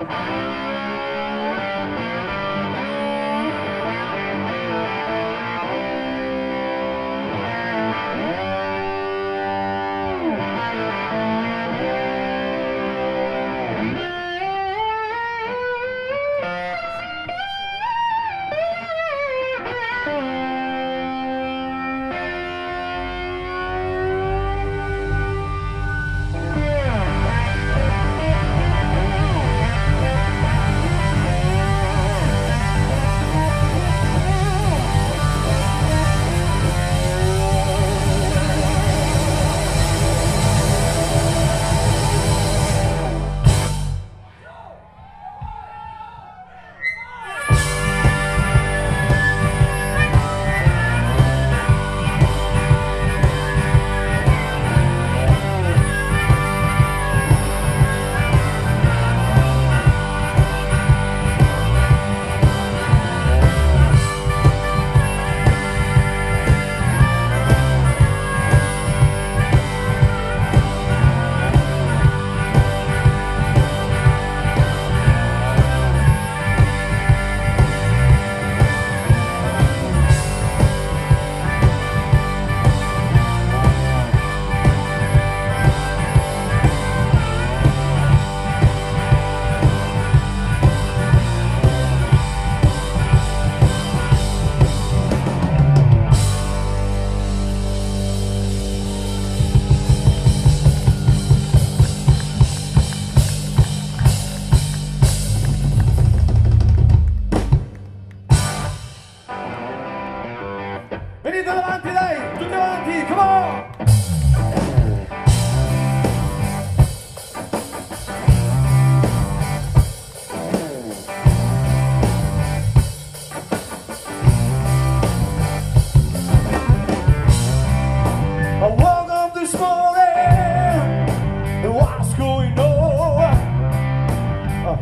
Venite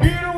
Wow.